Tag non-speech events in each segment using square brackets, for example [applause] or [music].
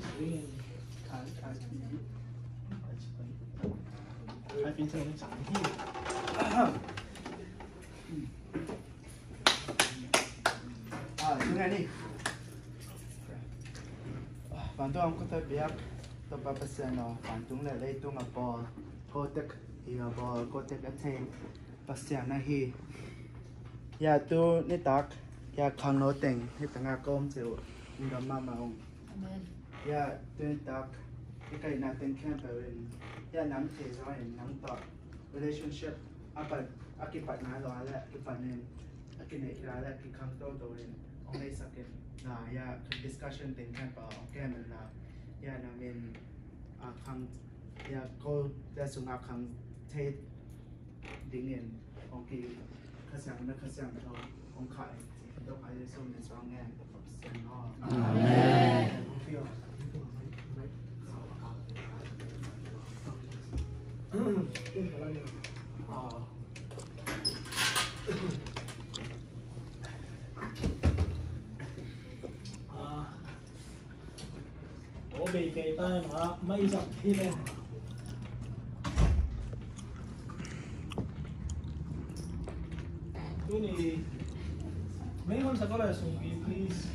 phí cho nó à đi phản tôi không có thể biết tôi bắt bác sĩ nó phản chúng lại đây tôi ngập bò cô tết thì bò cô tết cái thêm bác sĩ nó hi ya tu ni tak ya khang no teng ni tanga kom cheu ni ga ma ông. Amen ya tutak ikay natin campaign ya nam tezoin nam to relationship apa aki patna lo ala aki panen aki ne ala aki kam to to rin only second na ya discussion din kan pa okay man na ya namin akang ya ko da sunga kang te dingin onki kasang na kasang to ongkai to ayo so ne song ngan to sen no amen 嗯，进去了就，啊，我被记单了，没十几呢。经理，每份十块的送你，please。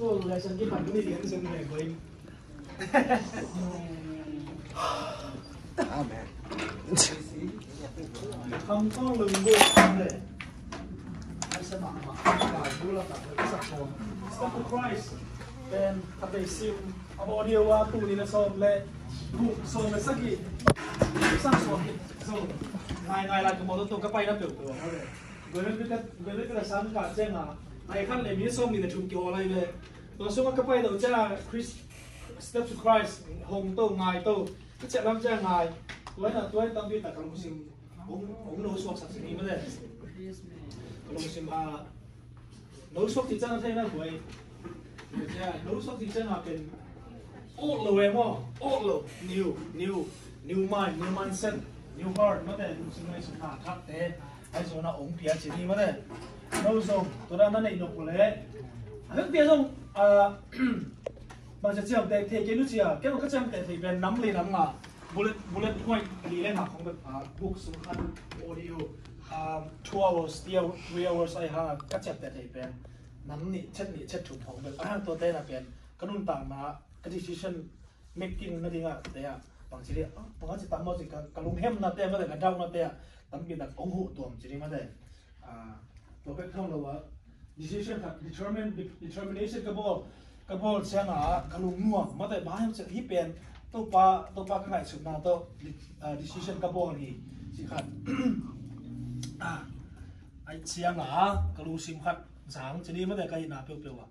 slow relation की पंडित जी सुन रहे भाई हाँ मैं हम तो लंबो हमले ऐसे मामा लागू लगा तो सब सब price then ถ้าไปซิมเอาออเดียวว่าตู้นี้นะส่งเลยถูกส่งเลยสักกี่สร้างส่งส่งง่ายๆเราก็มองตัวก็ไปแล้วเปลี่ยนตัวเลยเกิดเรื่องก็เกิดเรื่องก็จะซ้ำกับเจ้งอ่ I can't let me so mình là chụp kiểu này về. Tôi xuống cái bay đầu cha, Chris, Step to Christ, hồng tô, ngài tô. Cái chuyện làm cha, ngài. Tôi là tôi tâm biết tại cái lúc ông ông nấu suốt sạch sinh mà đấy cái lúc sim à nấu suốt thì chân thế nào vậy nấu suốt thì chân là cái old lo em ó old lo new new new mind, new mindset, new heart. Mà đấy lúc sim này chúng ta khác thế. Ai rồi nó ông bia chỉ đi mà đấy nấu rồi, tôi đang nói này nộp lễ hết bia xong à bằng chất chiều để thể cái nút chiều cái một cái chân để thì về nắm lên nắm mà bullet bullet point đi lên mà không được à book số khăn audio. À two hours tiêu three hours ai ha các chặt để thì về nắm nị chất nị chất chụp không được. À tôi đây là về cái nút tảng mà cái decision making nó đi ngã đấy à. Vâng, bằng chỉ đi bằng ờ, vâng, chỉ tạm một chỉ cả cái lùng hem nó tem mà cái đau nó thế à. Tạm biệt là ủng hộ tuồng chỉ đi mà thế à Topik Thamlawa, decision ka determine determination ka bol ka bol siya na kalung nuwa matay bahay sa hipen to pa to pa kanay sub na to decision ka bol ni si khat ai siya na kalung sim khat sang chini matay kay na pyo pyo wa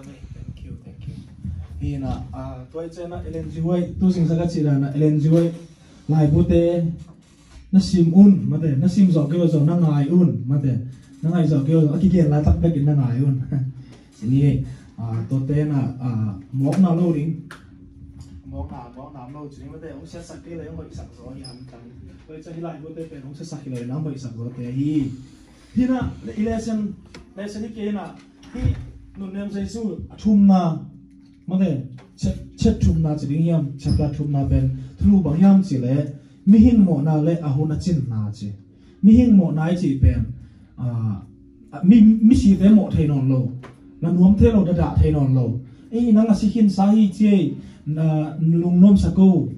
Amen. À na a toy chena LNG wai tu sing saka chira na LNG wai lai bu na sim un, mate. Na sim zo ke zo na ngai un, mate. Na ngai zo ke zo ki gen la tak bek na ngai un. [laughs] Ni a, to te na, a, mok na lo ring mok na mok na lo chini, mate. Ong sia sak ke le, ong sak zo hi ham kan. Toy cha hi lai bu pe ong sia sak ke le, na ong sak zo te hi. Hi na election lesson ke na, hi, nun nem sai su thum na mane chet chet thum na chi ding yam, chet la thum na ben thlu bang yam chi le, mi hing mo na le a na a chin na chi. Mi hing mo na chi ben a mi mi si te mo thei non lo. Na nuam the lo da da thei non lo. Ei nang a si hin sa hi chi na, lung nom sa ko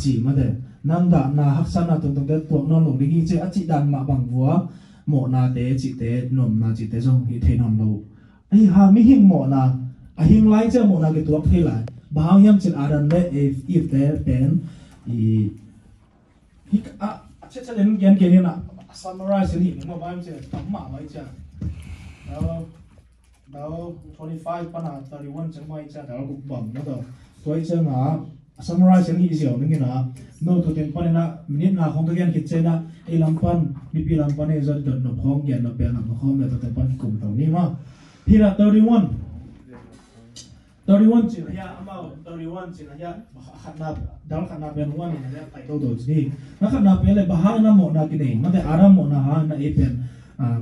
chi ma de nam da na hak sa na tong tong de tuak non lo. Ding hi chi a chi dan ma bang vua, mo na te chi te, nom na chi te jong hi thei non lo. Ai ha, mi hing mo na a hing lai che mo na ke tuak thai lai. Bahang yam chin aran le if if te pen i hi a che che len gen gen na summarize ni, mo ba yam che tam ma mai cha đó đó 25 pa na 31 chang mai cha đó cũng bằng na đó toi cha na, summarize ni gì mình nghe na no to ten pa na minute na khong to gen kit che na. E lampan mi pi lampan e zot dot no khong, gen no pe na khong na to ten pan kum to ni ma. Hi 31 doriwancin ya ama doriwancin ya khanap dal khanap yan wan ya kai to do ji na khanap le bahang na mo na kini mate aram mo na ha na epen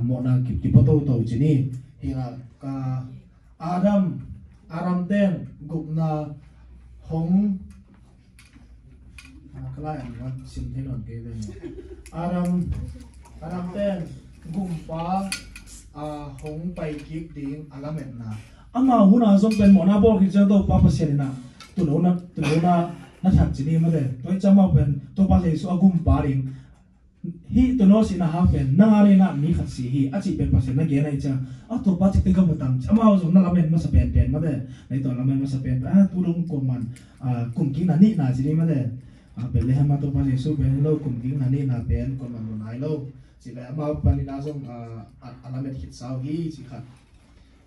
mo na ki ki pato to ji ni hira ka adam aram ten gup na hong kala yan wan sim te non ke den aram aram ten gup pa hong pai kik ding alamet na ama huna zong pen mona bol ki chang to pa pa na. Tu lo na, tu lo na na thak chi ni ma de toi chama pen, to pa le su agum pa ring. Hi, tu no si na ha pen, na nga na mi khat si hi. A chi pen pa sen na ge na cha. A to pa chi te ga mutam ama zong na la men ma sa pen pen ma de nei to la men ma sa pen a, tu long ko man. A, kum ki na ni na chi ni ma de a pe le ha ma to pa le su pen lo, kum ki na ni na pen ko man nai lo. Chỉ là mà bạn đi nào giống à à làm việc sao hi chỉ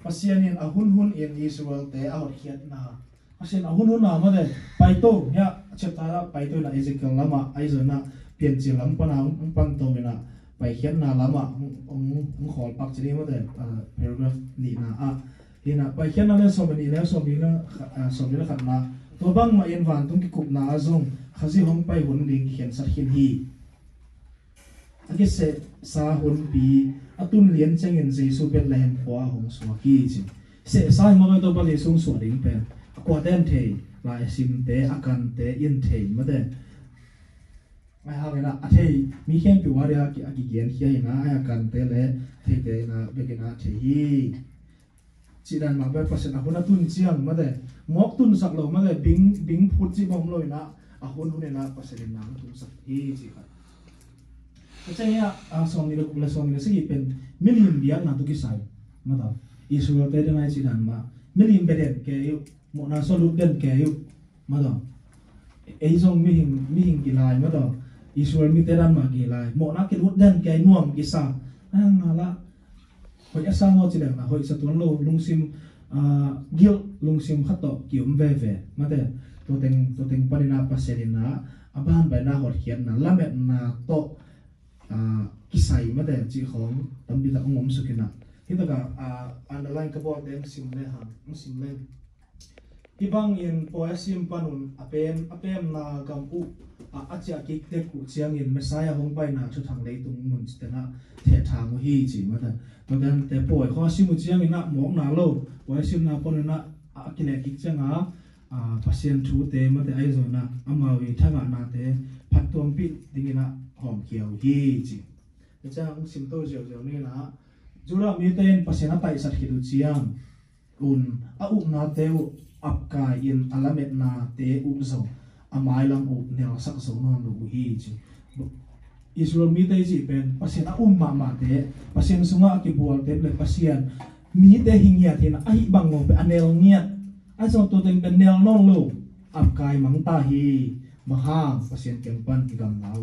khát pasianin ahun hun in Israel te ahot hiat na pasian ahun hun na ma de paito ya cheta paito na Ezekiel lama aizo na pian chi lam pa na ong pan to na pai hiat na lama ong ong khol pak chi ma de paragraph ni na a hina pai hiat na le so ni le so mi na so mi na khat na to bang ma in van tung ki kup na azong khazi hom pai hun ding hian sat hin hi agi se sa hun pi atun lien chang in jesu bet lehem phwa hong suwa ki chi se sai mo to ba le sung suwa ding pen kwa den the la sim te akan te in the ma de mai ha na a the mi khen pi wa ya ki a agi gen hi na a kan te le the te na be ke na the hi chi dan ma ba pasen a huna tun chiang ma de mok tun sak lo ma de bing bing phut chi bom loi na a hun hun na pasen na tun sak hi Kecengnya asal nilai kubla asal nilai segi pen milim biar nato kisai. Mata isu lo tadi naik si dan ma milim beden kayu mau naso lu den kayu. Mata eh isong mihing mihing kilai mata isu lo mi tadi ma kilai mau nak kilut den kayu nuam kisa. Nah ngala hoi asa mau si dan ma hoi satu lo lungsim ah, gil lungsim kato kium veve. Mata toteng toteng pada napa serina. Abahan bayna hor kian na lamet na to kisai mà để chỉ khom tầm bị là ông ông sukina hiện tại à underline cái bộ đem sim lên ha ông sim lên ibang in poa sim panun apem apem na gam u a acha ki te ku chiang in messiah hong pai na chu thang lei tung mun chỉ na the thang hi chi ma da to dan te poi kho sim chiang yên na mok na lo poesim na pon na a kine ki changa a pasien thu te ma te ai zo na amawi thanga na te phat tuam pi dingina hom kiau hi chi chang sim to jiao ni na jura mi ten pasena tai sat hi du un a u na te u ap in alamet na te u zo amai lang u ne sak zo non lu hi chi Israel mi te ji pen pasien a um ma te pasien sunga ki bual te ple pasien mi te hingya te na pe anel ngiat a zo to ten ben nel non lu mang ta hi mahang pasien kempan igam lau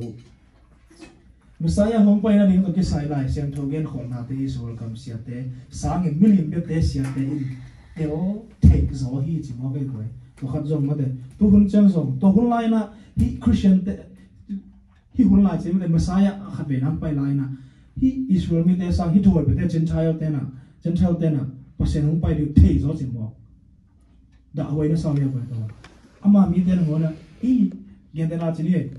Messiah hong pa ina ning to ki sai lai siam tho gen khol na te Israel kam sia te. Sang e million pe te sia te in. Te o take zo hi chi mo ge koi. To khat zong ma de tu hun chang song to hun lai na hi christian te, hi hun lai che ma de messiah khat ve nam pai lai na. Hi israel mi te sang hi thoi be te, gentile te na. Gentile te na. Pa sen hong pai du te zo chi mo. Da hoi na sa ya ba to. Ama mi te ngo na i gen de na chi ni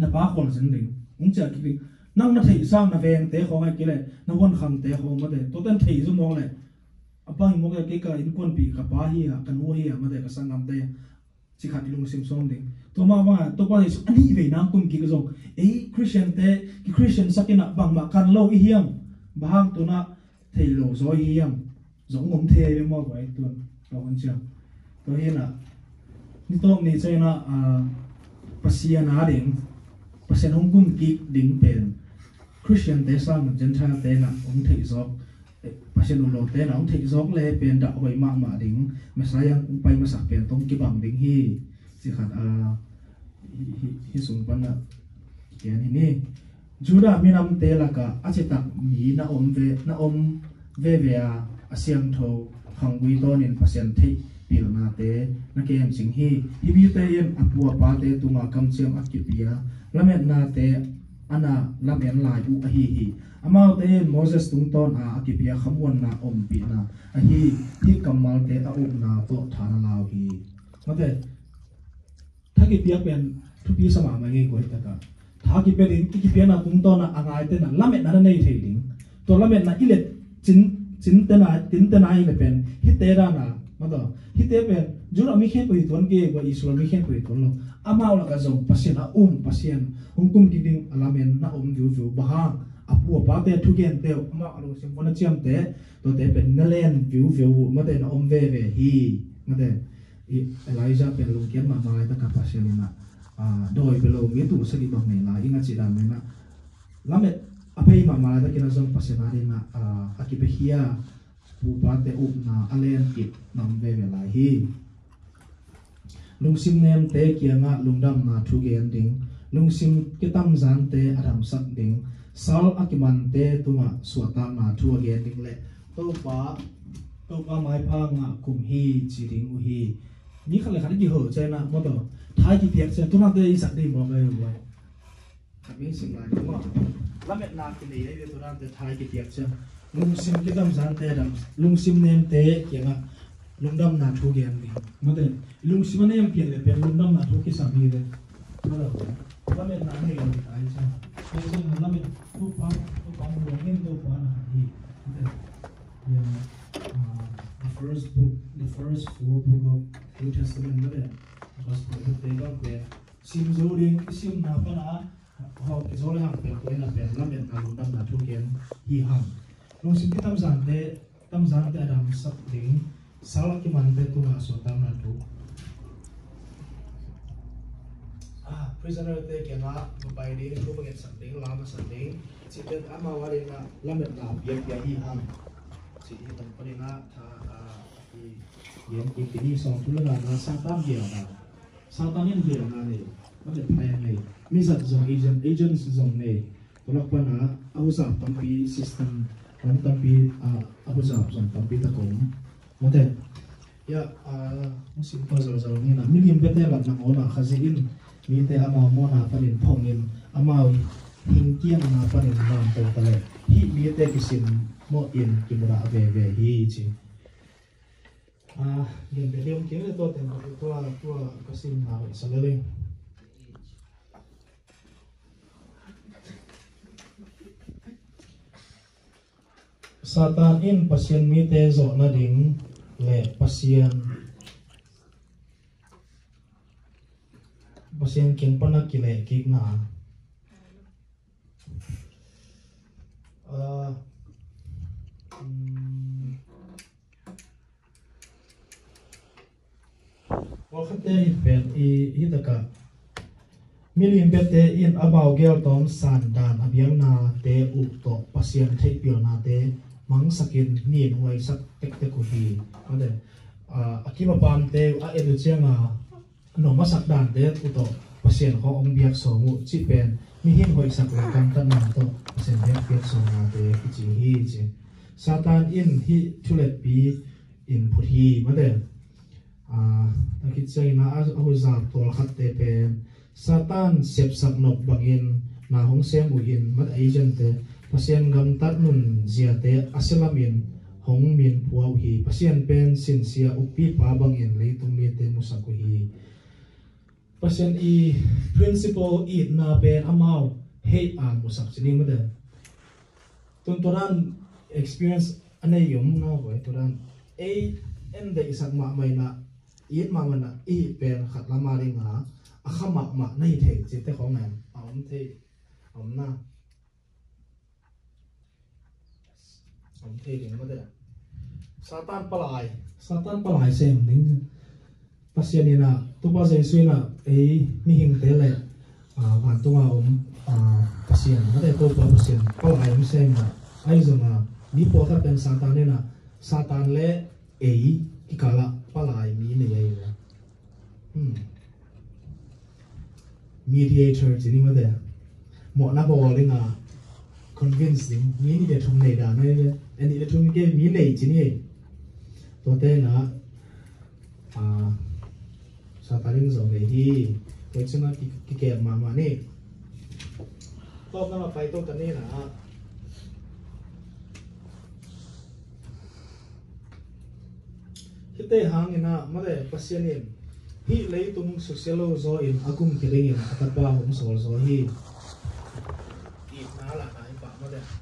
na ba khol zin ding cũng chả kí năng nó thấy sang nó về thế không ai kí này nó quân khăng thế không mà để. Tôi tên thấy zoom nong lệ. Apang mo cái cái in quân bị cả ba hi à cần mua hi à mà để cái sang làm đây chỉ khát luôn xem xong đi tôi mà mà tôi bao hệ anh đi về nang quân kia cái zong ấy Christian thế cái Christian sắp cái nạp bằng mà cần lâu hiếm bahang tôi na thấy lâu rồi hiếm giống ngóng thế với mọi người tôi tôi anh chưa tôi hiện là ni tom ni chơi na à pasian na đến pasien hong kum ki ding pen, christian te sang gentile te na ong thei zo pasien lo te na ong thei zo le pen da hoi ma ma ding mesaya ung pai ma sak pen tong ki bang ding hi. Chi khat a hi hi sung pan na kian hi ni juda minam te la ka achita mi na om ve na om ve ve a asiang tho hangui nên in pasien thei pil na te na kem sing hi. Hi bi te yen apua pa te tunga kam chem akipia lamet na te ana lamen lai u a hi hi amau te moses tung ton a akipia khamwan na om pi na a hi hi kamal te a um na to thana law hi mate thaki pia pen thu pi sama ma nge ko ta ka thaki pe din ki pia na tung ton na angai te na lamet na nei thei ding to lamet na ile chin chin te na tin te na ile pen hi te ra na ma do hi te pen jura mi khen hi ton ke ko isur mi khen hi ton lo. Amau la ka zong pasien a um pasien hong kum ki ding alamen na um ju ju bahang apu pa te thu gen te ma alo sim pona chiam te to te pen na len view view ma te na om ve ve hi. Ma i Elijah pen lu kiam ma mai ta ka pasien na a doi belo mi tu sa di bang ne la inga chi da me na. Lamet apai ma ma ta kina zong pasien na na a akipe phụ toán tế ụp up na alen kịp nằm về về lại hi. Lungsim nem tế kia ngạ lung đâm na thu gen ding. Cái kitam zan te adam sak ding. Sal akiman te tunga suata na thu gen ding lệ tô pa tô pa mai pa ngạ cùng hi chỉ ding u hi. Ni khale khale thái ho che na mo to. Thai ki piak che tuna te sak ding mo ga yo wa kami sing lai. Mo la met để ki nei ai tuna te thai ki piak che lungsim kitam zan te adam lungsim nem te kia nga lungdam na thu gen ding mo te lung si mana yang pian le pian lung dam na thu ki sa bi le mana la me na ne ga ai sa ne sa na la me tu pa tu pa mo ngin tu pa na hi yeah the first book the first four book of New Testament ma le gospel book te ga there sim zo ding sim na pa na ho ki zo le hang pe ko na pe la me na lung dam na thu gen hi hang Lucy tam zante tam zante adam sak ding salah kiman be tu ngaso tam ah prisoner te kena lupai ding tu bagian sak ding lama sak Sistem sitten ama wari na lamet na biak ya hi ham si hi tam pani na ta i yen ki kini song tu la na sa dia na. Sa yang dia na ni macam payah ni misat zong agent agents zong ni tolak pana aku sam tampi sistem nam pi system ram tam pi a au sa zong tam pi ta ko mo te ya a musim pa zo zo ni na million bete la na ona khazin mi te ama mo na panin phongin ama hin kiang na panin nam to tale hi mi te kisim mo in kimura ve ve hi chi a gen be leom ke to te ma to a to a kasim na sa le Satan in pasien mi te zo na ding le pasien. Pasien king pana kile ki na. Ah, mm. Uh, um, wakate hit pen i i daka milim bete in about gel ton san dan abiang na te u to pasien thei pil na te mang sakin ni nuai sak tek te ku hi ade a akima pam te a edu a no ma sak dan te u to pasien ko ong biak so mu chi pen mi hin hoi sak la kam tan na to pasien biak biak so na te ki chi hi chi satan in hi thulet pi in phut hi ma de a ta ki chai na a ho za tol khat te pen satan sep sak nok bangin na hong sem u in mat agent te pasien gam tat nun zia te aselamin hong min puau hi. Pasien pen sin sia upi pa bangin leitung mi te musaku hi. Pasien i principal i na pen amau he an musak sini mada. Tun toran experience ane yom na ko toran a en de isak ma mai na i ma mana i pen khat la ma ring a a khama ma nei the chi te khong em. Om the om na. Om satan palai. Satan palai sem ning pasien ina sei suina ei mi hing te le a van tunga om a pasien na de to pa pasien palai mi sem na ai zama ni po ta pen satan na satan le ei ki kala palai mi ne ei le hmm. Mediator chỉ mà thế một nắp bò à convincing mi ni để thùng này đã nói thế anh đi để cái mi này chứ này tôi thấy là à sa taring zo này hi tôi chung cái cái cái mà mà nè tôi nó phải tôi cái này là kita hang ina mare pasienin hi lei tung sosialo zo in agum kiring in atapa hum sol zo hi i na la na pa mare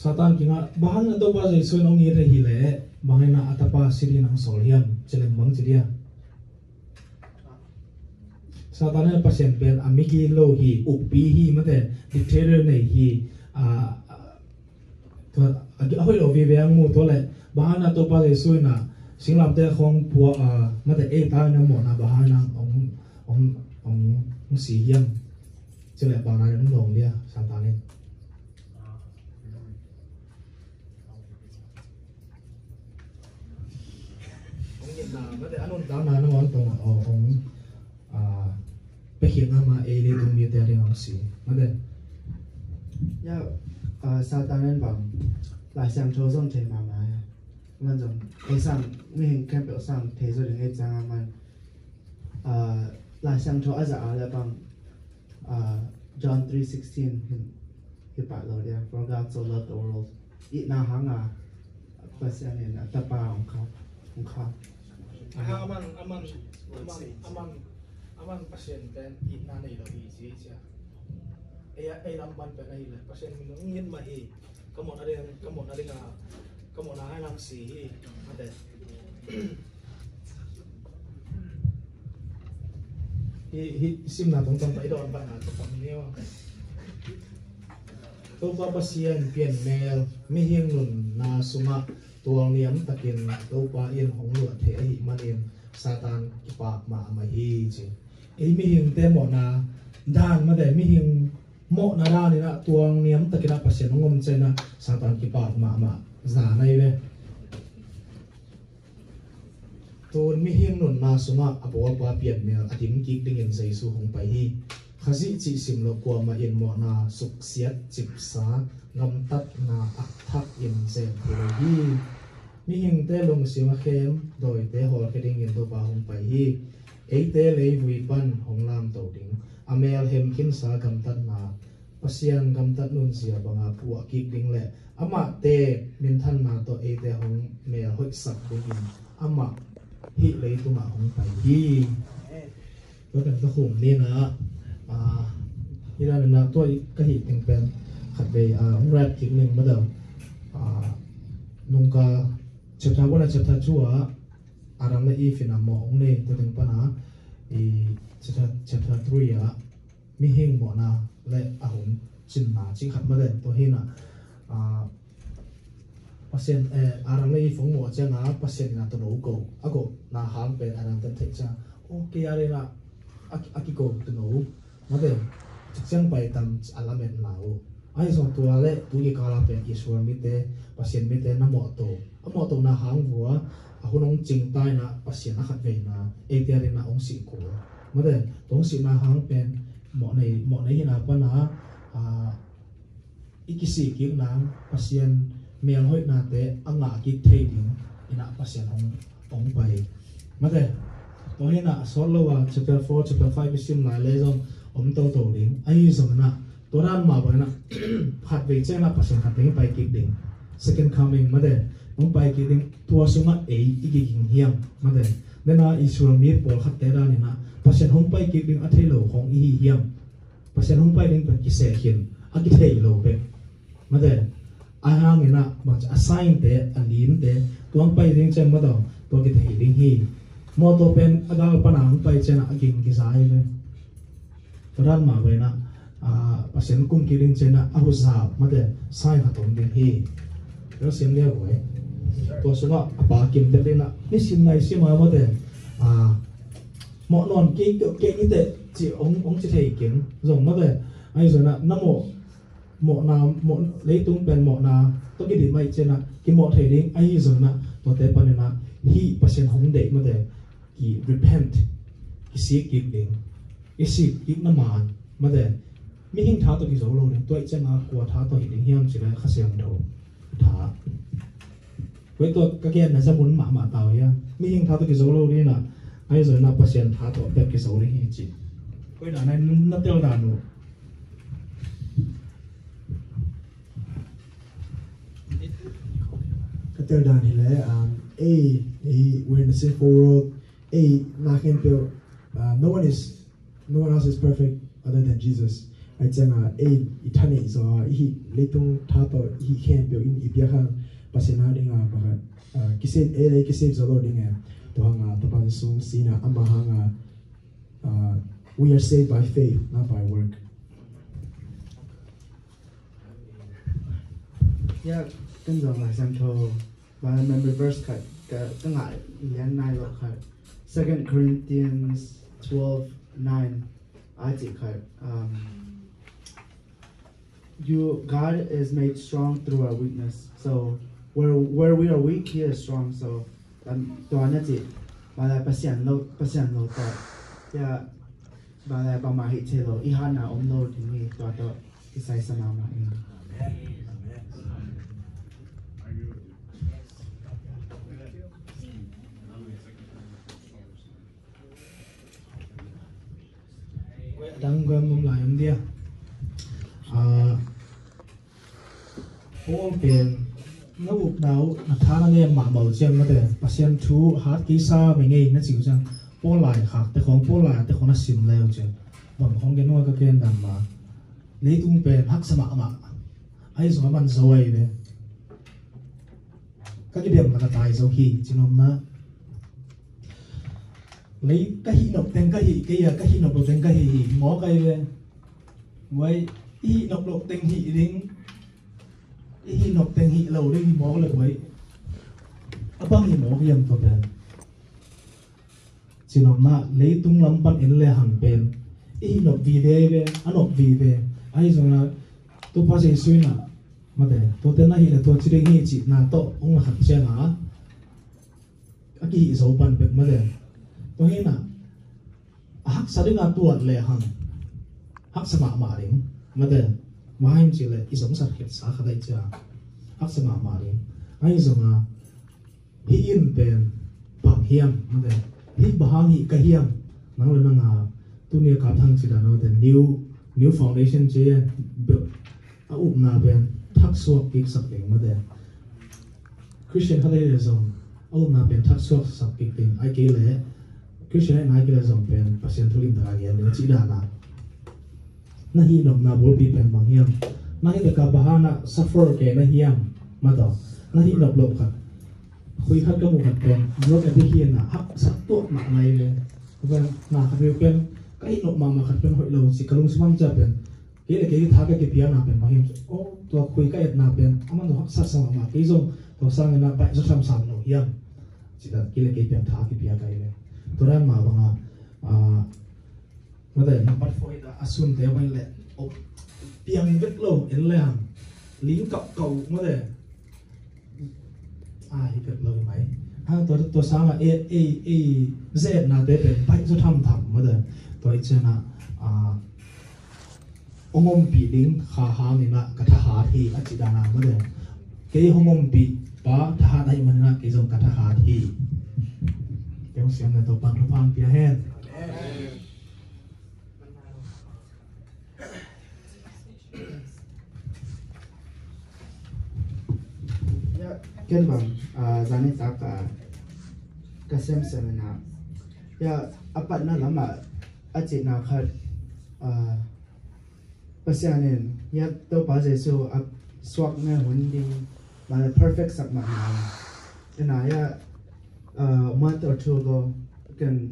satan kinga bahang na to pa jai so nong ni re hi le bahan na atapa siri nang sol hiam chelem bang chiria satan na pasien ben amigi lo hi, upi hi, mate dictator nei hi, a to ahoi lo vi veang mu to le na to pa le sui na, singlam te khong pu a, mate e ta na mo na bahana ong ong ong ong si hiam. Che le ba na ong long dia sa ta ne ong ni na ma te anon ta na na ong tong ong a pe hi na ma e le tung mi te ri ong si ma te ya à sa tan nên bằng lại sang cho xong thế mà mà. Mình giống cái sang mình hình kem biểu sang thế rồi đến cái trang mình à lại sang cho ở giả là bằng à John 3:16 hình cái bài rồi đấy for God so loved the world ít nào hàng à bác sĩ này là tập ba ông khóc ông khóc. Aman, aman, aman, aman, aman pasien kan inanay lo easy siya. Ay iya, ay lamban kan, pa iya. nila pasien mo ngin mahi. Kamo na rin, kamo na rin na kamo na lang si ada. Hi, iya. hi, sim na tong tong tayo ang ba na to oh. pamilya. Tuwa ba siyan pian mel mihing nun na sumak ตัวเนียมตะกินตัวปลาเอ็นของหลวงเถหิมันเอ็นซาตานกปากมามาฮีจิไอ้มีหิงเตหมอนาด้านมาแต่มีหิงหมอนาด้านนี่นะตัวเนียมตะกินปัสเซนงมเจนะซาตานกปากมามาจาในเวตัวมีหิงนุนมาสมาอปวปาเปียดเมียอดิมกิกดิงเงินใจสูของไปฮีขจิจิสิมลกัวมาเอ็นหมอนาสุขเสียจิบสางำตัดนาอักทักเอ็นเซนเทโลยี มีหิงเตลงสิมาเข้มโดยเตหอลเคดิงเงินตัวบาหงไปฮีเอเตเลยวุยปันหงลามตัวดิงอเมลเฮมขินสากำตัดมาพัสียงกำตัดนุนเสียบังอาผัวกิกดิงแหละอามาเตมินทันมาตัวเอเตหงเมลหกสักดิงอามาฮิเลยตัวมาหงไปฮีก็เป็นตะขุมนี่นะอ่าที่เราเป็นนาตัวกะหิติงเป็นขัดไปอ่าแรกอีกหนึ่งมาเดิมอ่านุงกา chụp thang qua chụp thang chua aram là if in a mong này tôi từng pana. E I chụp thang chụp thang three à mi hing bỏ na lại à hùng chín mà chỉ khát mà đấy tôi hin à à pasien eh aram là if phong mỏ chân à pasien là tôi nấu cầu à cô na hàng về aram tôi thấy cha. Ok à đây là aki cô tôi nấu mà đấy chắc chắn phải tầm alamen nào ai xong tua lệ tu cái kala pe Israel mi te pasien mi te na mỏ to amo to na hang vua hunong ching tai na pasian na khat ve na e tia re na ong si ko ma de tong si na hang pen mo nei mo nei na pa na a ikisi ki na pasian mel hoi na te anga ki thei ding ina pasian ong ong pai. Ma de to he na sol lo wa chapter 4 chapter 5 sim na le zong om to to ding. Ai zong na to ran ma ba na [clears throat] phat ve che na pasian khat ding pai ki đỉnh, second coming ma de ông bay kia đến tua sunga e i ki mà thế nên là israel miết bỏ khát tế ra ni na pasen hong pai ki ding a thelo hong i hiam pasen hong pai ding ki se hin a ki thei lo pe mate a hang ina ma assign thế anh a thế tua ông bài đến trên mà đó tua cái thế ding hi mo to pen nào ông pai chen a cái cái sai le to mà ma we na a pasen kum kia ding trên a hu sa mà thế sai ha tổng ding hi tôi sim le we to sunga a pa kim te de na ni sim nai sim ma ma de a mo non ki ke chỉ ông ông chỉ thấy kiếm dùng mà về. Ai rồi na năm mộ, mộ nào mộ lấy tung bèn mộ nào tôi cái điểm mai trên là cái mộ thể đến ai rồi na tôi thấy bên na hi pasen không để mà để ki repent ki si ki đến. Ki si ki năm màn mà để mi hình tháo tôi cái dấu lâu à, đến tôi chân là qua tháo tôi đến hiam chỉ là khát xem đầu. Thả với tôi, các cái này sẽ muốn mạ mạ tàu ya mi hình tháo tôi cái dấu lâu đi là ai rồi nạp phát hiện tháo tôi đẹp cái dấu đấy hi chỉ với là này nó tiêu đàn luôn cái tiêu đàn thì hile à a a we're in a sinful world. A na khen tiêu à, no one is, no one else is perfect other than Jesus. ai chăng a a itane so hi letung thato hi khen pil in ibyahan Ah, ele tapan sung sina ah, we are saved by faith not by work. Yeah kan zo nga sam cho ba mem reverse cut ka ka nga yan nai lo second corinthians 12:9 aji khat um you God is made strong through our weakness so where where we are weak he is strong. So um to na ji ba la pasian lo pasian lo to ya ba la ba ma hi che lo i hana om lo ti ni to to isai sama ma in đang gần mông lại em đi à ông tiền nó buộc đầu là thà nó nghe mà bảo chân mà thế bác sĩ chú hát kỹ sa mình nghe nó chịu rằng bỏ lại khác thì không bỏ lại thì không nó xìm leo chứ bằng không cái nuôi cái kia đầm mà lấy tung bè hắc sa mạ mà hay dùng bàn rồi đấy các cái điểm là tài dầu khi chứ nó mà lấy cái hi nộp tên cái hi cái cái hi nộp đầu tên cái hi hi cái về với hi nộp đầu tên hi đến hi nộp tiền hi lâu đi hi mỏ lại với à bang hi mỏ hi ăn to ben chỉ nộp na lấy tung lắm, bắt in lệ hàng ben hi nộp vì về về anh nộp vì về ai rồi là, tôi phát hiện suy na mà thế tôi tên hi là tôi chỉ định hi chỉ na to ông là hạt xe na cái hi số ban bek mà thế tôi hi na hak sading a tuat đấy mà thế 마임질레 이성사켓 사카다이자 악스마 마링 아이성아 히인벤 박히암 근데 히바항이 가히암 나올랑아 tunia kap thang sida no the new new foundation je a up na ben thak suak ik sak ding ma de christian hallelujah a up na ben thak suak sak ik ding ai ke le christian ai ke le zom ben pasien thulim da ge le chi da na na hi nom na bol pi pen bang hiam. Na hi ka bahana suffer ke na hiam ma do na hi nop lo khat khui khat ka mu khat pen bro ka di hian na hak sak to ma nai le. Ven na kha pen pen, kai nok ma ma khat pen hoi lo si kalung simam cha pen. Ke le ke tha ka ke pia na pen ma hiam. O, to khui ka et na pen. Aman do hak sa sa ma ke zo to sang na ba zo sam sam no hiam. Chỉ là cái là cái tiền thả cái bia cái này tôi đang mà bằng à mà để nó bắt phôi đã à, asun thế vậy lệ ốp. Piang vết lâu đến lệ hàng lính cọc cầu mà để ai hi vết lâu mấy. Ha tôi tôi sáng là e e e z là để để bay cho thăm thẳm mà để. Tôi chưa là à ông ông bị lính khá khá này na cả thà thì anh chị đàn nào mà để. Cái ông ông bị ba thà đây mà là cái dòng cả thà thì. Kéo xem là tôi bằng thô phang phía hen kenbang zani taka kasem semena ya apat na lama aci na khat pasianin ya to pase so ap swak na hundi mana perfect sak ma na ya month or two ago kan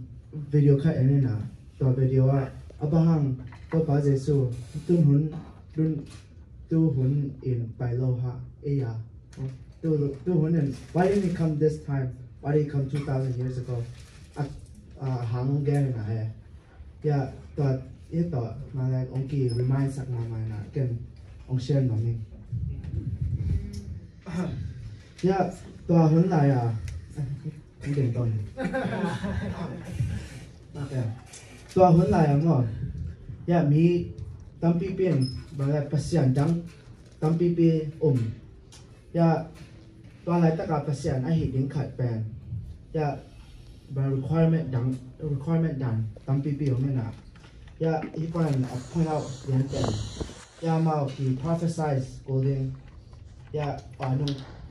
video kha ene na to video a abahang to pase so tun hun tun tu hun in pailo ha eya to, to tu why didn't he come this time? Why did he come 2000 years ago? a a hang ge na hai. Yeah, but ye to ma la ong ki remind sak na ma na ken ong share no mi ya to hun la ya không đừng tuần to hun la ya ngo Yeah, mi tam pi pin ba la pasian dang tam pi pi um Yeah, pen ya ba requirement dang requirement dan tam pi pi oh, um na ah. ya he point uh, point out yan ten ya ma he prophesies golden.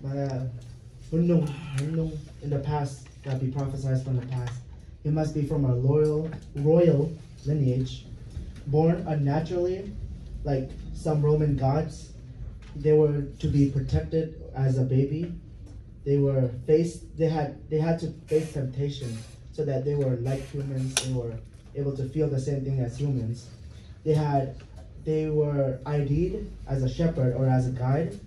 Ba la hun nung in the past that be prophesied from the past. He must be from a loyal royal lineage born unnaturally, like some Roman gods. They were to be protected as a baby. They were faced. They had. They had to face temptation, so that they were like humans. They were able to feel the same thing as humans. They had. They were ID'd as a shepherd or as a guide.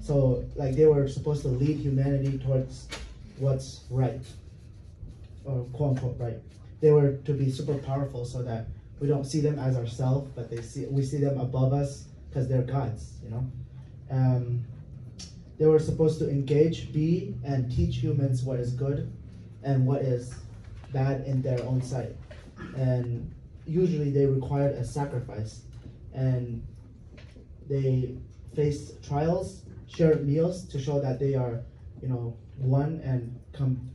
So, like, they were supposed to lead humanity towards what's right, or quote unquote right. They were to be super powerful, so that we don't see them as ourselves, but they see we see them above us because they're gods, you know. Um, they were supposed to engage, be, and teach humans what is good and what is bad in their own sight. And usually they required a sacrifice, and they faced trials, shared meals to show that they are, you know, one and com-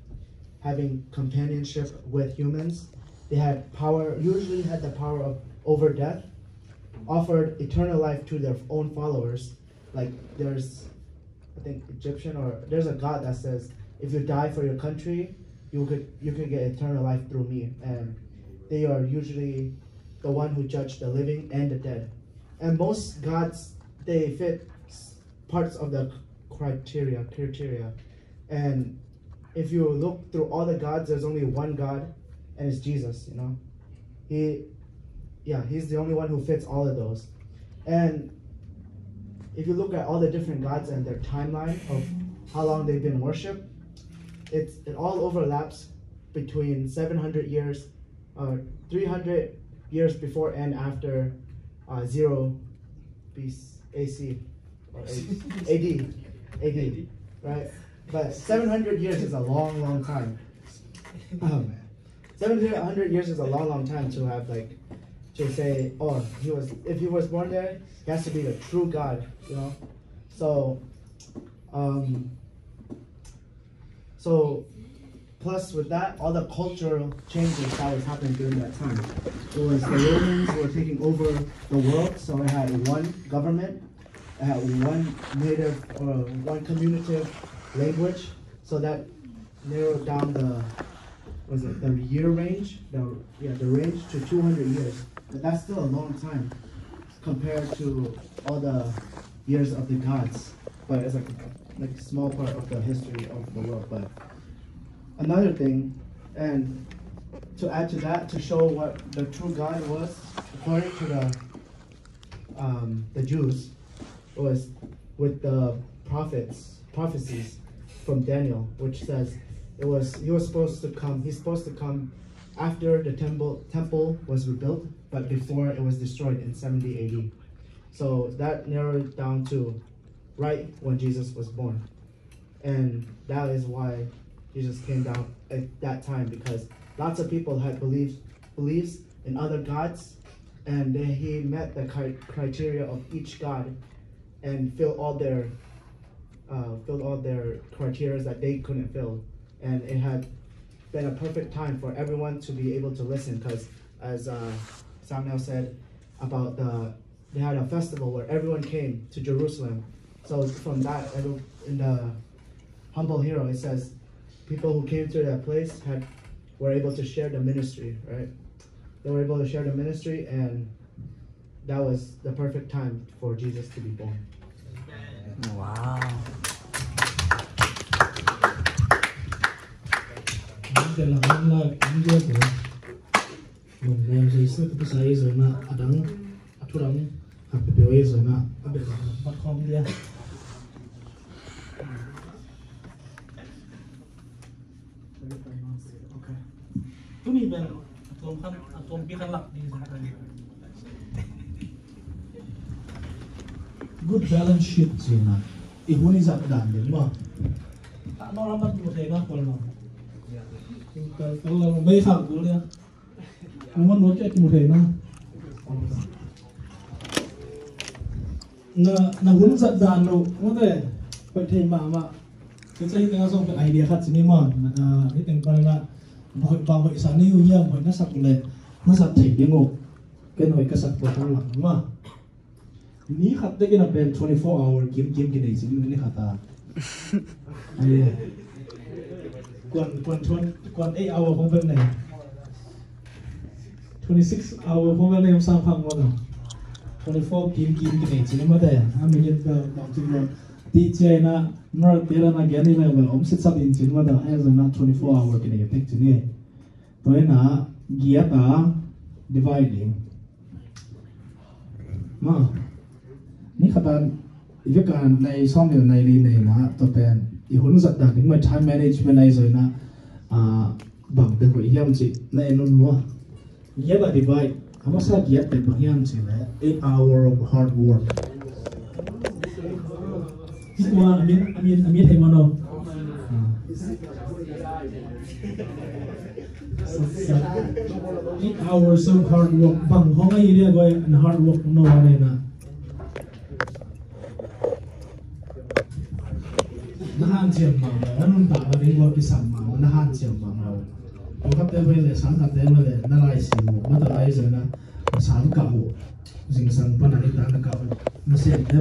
having companionship with humans. They had power, usually had the power of over death, offered eternal life to their own followers. Like there's, I think Egyptian or there's a god that says, if you die for your country, you could you could get eternal life through me. And they are usually the one who judge the living and the dead. And most gods they fit parts of the criteria criteria. And if you look through all the gods, there's only one God, and it's Jesus, you know. He yeah, he's the only one who fits all of those. And if you look at all the different gods and their timeline of how long they've been worshipped, it's it all overlaps between 700 years, uh, 300 years before and after uh, zero BC, AC or A- AD, [laughs] AD, right? But 700 years is a long, long time. Um, 700 years is a long, long time to have like to say, oh, he was if he was born there, he has to be the true God, you know. So, um, so plus with that, all the cultural changes that was happening during that time. It was the Romans were taking over the world, so it had one government, it had one native or one communicative language, so that narrowed down the was it the year range, the yeah the range to 200 years. But that's still a long time compared to all the years of the gods. But it's like like a small part of the history of the world. But another thing, and to add to that, to show what the true God was, according to the um, the Jews, was with the prophets prophecies from Daniel, which says it was he was supposed to come. He's supposed to come after the temple temple was rebuilt, but before it was destroyed in 70 AD. So that narrowed down to right when Jesus was born, and that is why Jesus came down at that time because lots of people had beliefs beliefs in other gods, and he met the criteria of each god, and filled all their uh, filled all their criteria that they couldn't fill, and it had been a perfect time for everyone to be able to listen because as uh, Samuel said about the they had a festival where everyone came to Jerusalem. So from that in the humble hero it says people who came to that place had were able to share the ministry, right? They were able to share the ministry and that was the perfect time for Jesus to be born. Wow. Kailangan lang hindi ako sa saya zona adang aturang zona Tumi ben kan Good balance sheet zona. Ihuni sa dan din mo. Tak no ramat mo sa ina. Kalau mấy thằng của đi anh muốn nói chuyện một thể nào na na hun zat dan no mo de pa thei ma mà, cái sai cái song cái idea khác chỉ mà à, cái tiếng pa là hội ba hội sa ni hu ya hội na sak le nó sat thì đi ngô cái nội cái sak của thằng lặng mà ní khát đấy cái là ben 24 hour kiếm kiếm cái này chỉ ni khát ta กวนกวนชวนกวนไอเอาของเป็นไหน26 hour kung ano yung sampang mo, no? 24 kim kim kine chine mo de ami yin ka dong ching mo ti chai na nor tera na gyani na ba om sit sabin chin mo da ha zo na 24 hour kine yek chine ye to na gia ta dividing ma ni khatan ibe kan nai som yo nai li nei na to pen i hun zat da ding ma time management ai zo na a bang te ko yam chi na enun mo gia ba divide ama sa gia te bang yam chi le 8 hour of hard work. Iswa amin amin amin hay mano eight hours of hard work. Bang ho ngai ria boy and hard work no ane na nahan jam mangla anun tak lagi buat pisang mau nahan jam mangla Bokap dia boleh sang kat dia boleh nalai sih mau mata lai sana sang kau jing sang pun ada tak kau masih dia